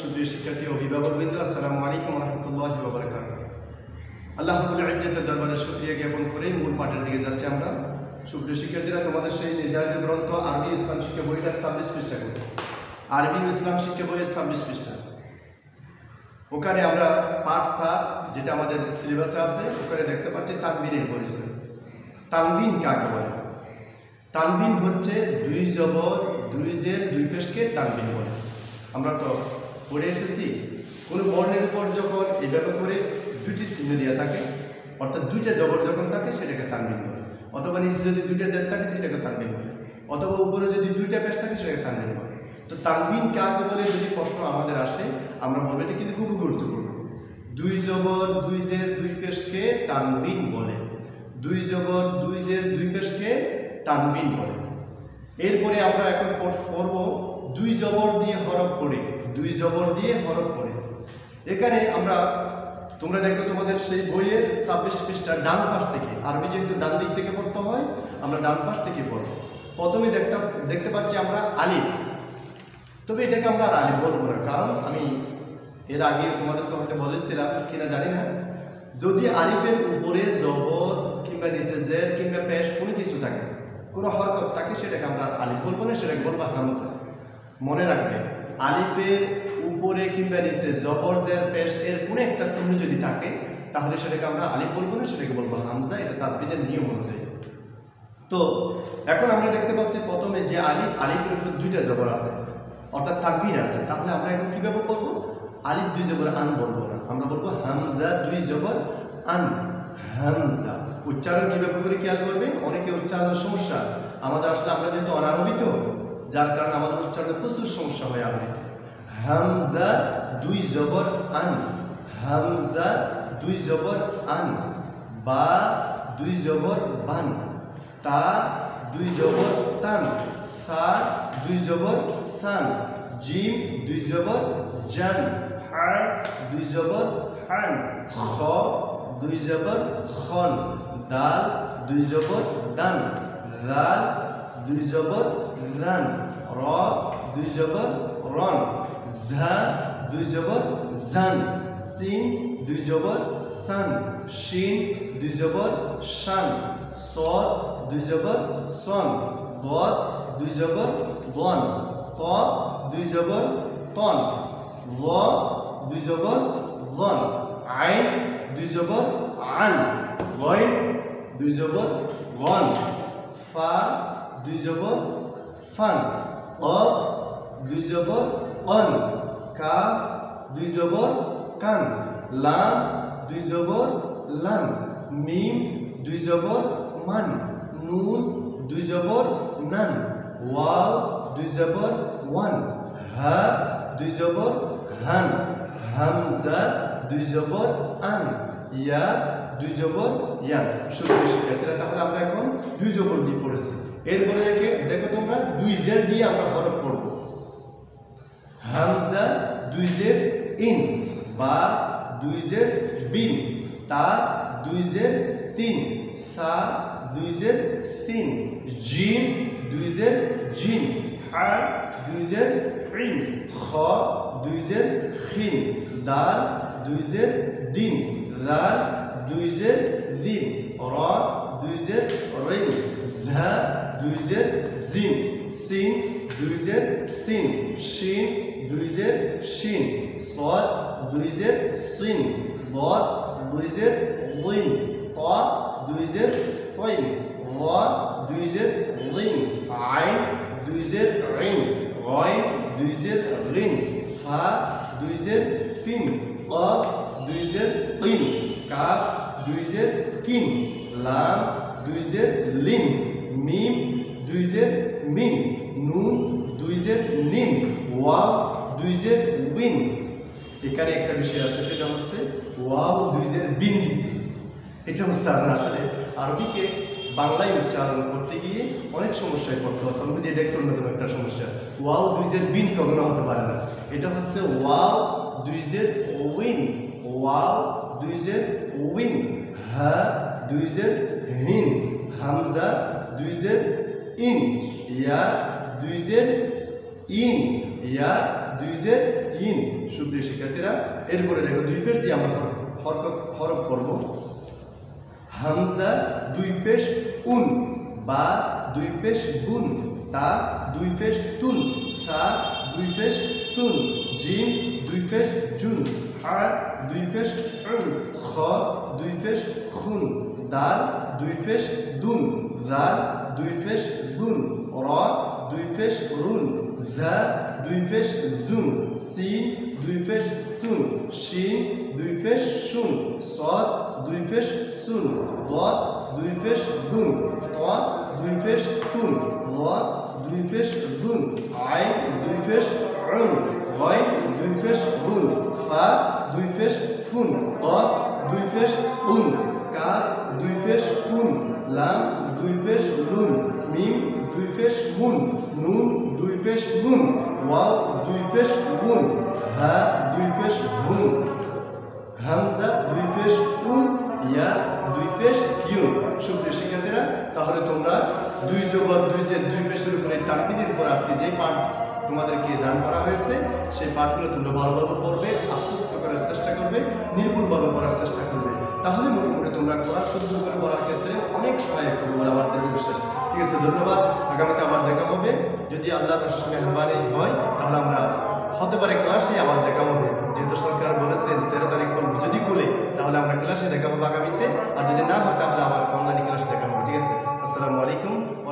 সুপ্রিয় শিক্ষার্থী অভিভাবকবৃন্দ, আসসালামু আলাইকুম রহমতুল্লাহ বাবরকাত আল্লাহ ইজ্জতের দরবারে শুক্রিয়া জ্ঞাপন করে মূল পাঠের দিকে যাচ্ছে আমরা। সুপ্রিয় শিক্ষার্থীরা, তোমাদের সেই নির্ধারিত গ্রন্থ আরবি ইসলাম শিক্ষা বইটার ছাব্বিশ পৃষ্ঠা করবে আরবি ইসলাম শিক্ষা বইয়ের ছাব্বিশ পৃষ্ঠা। ওখানে আমরা পাঠ সাত, যেটা আমাদের সিলেবাসে আছে, ওখানে দেখতে পাচ্ছি তানবিনের পরিচয়। তানবিন কাকে বলে? তানবিন হচ্ছে দুই জবর দুই জের দুই পেশকে তানবিন বলে আমরা তো পড়ে এসেছি, কোনো বর্ণের উপর যখন এভাবে করে দুটি চিহ্ন দেওয়া থাকে, অর্থাৎ দুইটা জবর যখন থাকে, সেটাকে তানবিন বলে অথবা নিচে যদি দুইটা জের থাকে, সেটাকে তানবিন বলে অথবা উপরে যদি দুইটা পেশ থাকে, সেটাকে তানবিন বলে তো তানবিন কাকে বলে, যদি প্রশ্ন আমাদের আসে, আমরা বলব এটা কিন্তু খুবই গুরুত্বপূর্ণ। দুই জবর, দুই জের দুই পেশকে তানবিন বলে। দুই জবর, দুই জের দুই পেশকে তানবিন বলে। এরপরে আমরা এখন পড়ব, দুই জবর দিয়ে হরফ পড়ে দুই জবর দিয়ে হরফ পড়ে এখানে আমরা, তোমরা দেখো তোমাদের সেই বইয়ের ছাব্বিশ পৃষ্ঠার ডান পাশ থেকে, আরবি যেহেতু ডান দিক থেকে পড়তে হয়, আমরা ডান পাশ থেকে পড়ব। প্রথমে দেখতে দেখতে পাচ্ছি আমরা আলিফ। তবে এটাকে আমরা আর আলিফ বলব না, কারণ আমি এর আগে তোমাদেরকে হয়তো বলেছিলাম কিনা জানি না। যদি আলিফের উপরে জবর কিংবা নিচে জের কিংবা পেশ কোনো কিছু থাকে কোনো হরকত থাকে সেটাকে আমরা আলিফ বলব না, সেটাকে বলব হামসা মনে রাখবে আলিফের উপরে কিংবা নিচে জবর জের, পেশ এর কোনো একটা চিহ্ন যদি থাকে, তাহলে সেটাকে আমরা আলিফ বলব না, সেটাকে বলব হামজা। এটা তাজবিদের নিয়ম অনুযায়ী। তো, এখন আমরা দেখতে পাচ্ছি প্রথমে যে আলিফ, আলিফের উপর দুইটা জবর আছে, অর্থাৎ তাকবির আছে। তাহলে আমরা এখন কীভাবে করব আলিফ দুই জবর আন বলব না। আমরা বলব হামজা দুই জবর আন। হামজা। উচ্চারণ কীভাবে করে খেয়াল করবে? অনেকে উচ্চারণের সমস্যা। আমাদের আসলে আমরা যেহেতু অনারবিত, যার কারণে আমাদের উচ্চারণে প্রচুর সমস্যা হয় আরবিতে হামজা দুই জবর আন, হামজা দুই জবর আন, বা দুই জবর বান, তা দুই জবর তান, সা দুই জবর সান, জিম দুই জবর জান, হা দুই জবর হান, খ দুই জবর খন দাল দুই জবর দান রাল দুই জবর রান র দুই জবর রন ঝা দুই জবর জান সিন দুই জবর সান শিন দুই জবর শান সদ দুই জবর সন দদ দুই জবর দন ত দুই জবর তন ল দুই জবর লন আইন দুই জবর আন গইন দুই জবর গন ফা দুই জবর ফান অফ দুই জবর অন কাফ দুই জবর কান লাম দুই জবর লান মিম দুই জবর মান নুন দুই জবর নান ওয়াও দুই জবর ওয়ান হা দুই জবর হান হামজা দুই জবর আন, ইয়া, দুই জবর ইয়ান। সুপ্রিয় শিক্ষার্থীরা, তাহলে আমরা এখন দুই জবর দিয়ে পড়েছি। এরপরে দেখে, দেখো তোমরা, দুই জের দিয়ে আমরা হরফ পড়ব। হামজা, দুই জের ইন, বা, দুই জের বিন, তা, দুই জের তিন, সা, দুই জের সিন, জিন, দুই জের জিন, হা, দুই জের ইন খ, দুই জের খিন দাল দুই জের দিন রাল দুই জের দিন র দুই জের রিন ঝা দুই জের জিন সিন দুই জের সিন শিন দুই জের শিন সদ দুই জের সিন বদ দুই জের লিন ত দুই জের তৈন ল দুই জের লিন আইন দুই জের রিন গয় দুই জের রিন ফা দুই জের ফিন কফ দুই জের কিন। কাফ দুই জের কিন। লাম দুই জের লিন। মিম দুই জের মিন। নুন দুই জের নিন। দুই জের উইন। এখানে একটা বিষয় আছে, সেটা হচ্ছে ওয়াও দুই জের বিন দিছে। এটা হচ্ছে আমরা আসলে আরবিকে বাংলায় উচ্চারণ করতে গিয়ে অনেক সমস্যায় পড়তে হতো আমি এটা অন্যতম একটা সমস্যা। ওয়াও দুইজের বিন কখনো হতে পারে না। এটা হচ্ছে ওয়াও দুইজের উইন, ওয়াও দুইজের উইন, হা দুইজের হিন, হামজা দুইজের ইন, ইয়া দুইজের ইন, ইয়া, দুই জের ইন। সুপ্রিয় শিক্ষার্থীরা, এরপরে দেখো দুই পেশ দিয়ে আমরা হরফ হরফ করব হামজা, দুই পেশ উন, বা, দুই পেশ গুন তা, দুই পেশ তুন, সা, দুই পেশ সুন জিম দুই ফেস জুন আর দুই ফেস খ দুই ফেস খুন দাল দুই ফেস দুন জাল দুই ফেস দুন র দুই ফেস রুন জ দুই ফেস জুন সি দুই ফেস সুন সি দুই ফেস সুন স দুই ফেস সুন ব দুই ফেস দুন ত দুই ফেস তুন ল দুই ফেস দুন আই দুই ফেস রুন হয় দুই ফেস গুন ফা দুই ফেস ফুন কফ দুই ফেস উন কাফ দুই ফেস কুন লাম দুই ফেস লুন মিম দুই ফেস মুন নুন দুই ফেস গুন ওয়াও দুই ফেস গুন হা দুই ফেস গুন হামজা দুই ফেস উন ইয়া দুই পেশ ইউন সুপ্রিয় শিক্ষার্থীরা তাহলে তোমরা দুই জগৎ দুই যে দুই পেশের উপরে তানবিনের উপর আজকে যে পাঠ তোমাদেরকে দান করা হয়েছে। সেই পাঠগুলো তোমরা ভালোভাবে পড়বে, আত্মস্থ করার চেষ্টা করবে নির্ভুলভাবে পড়ার চেষ্টা করবে। তাহলে মোটামুটি তোমরা পড়ার সুন্দর করে পড়ার ক্ষেত্রে অনেক সহায়ক হবে বলে আমার দেবে বিশ্বাস। ঠিক আছে, ধন্যবাদ। আগামীতে আবার দেখা হবে। যদি আল্লাহ প্রশাসন মেহরবানি হয়, তাহলে আমরা হতে পারে ক্লাসে আবার দেখা হবে। যেহেতু সরকার বলেছেন, তেরো তারিখ করব যদি খুলে, তাহলে আমরা ক্লাসে দেখা হবে আগামীতে। আর যদি না হয়, তাহলে আবার অনলাইনে ক্লাসে দেখা হবে। ঠিক আছে? আসসালামু আলাইকুম ও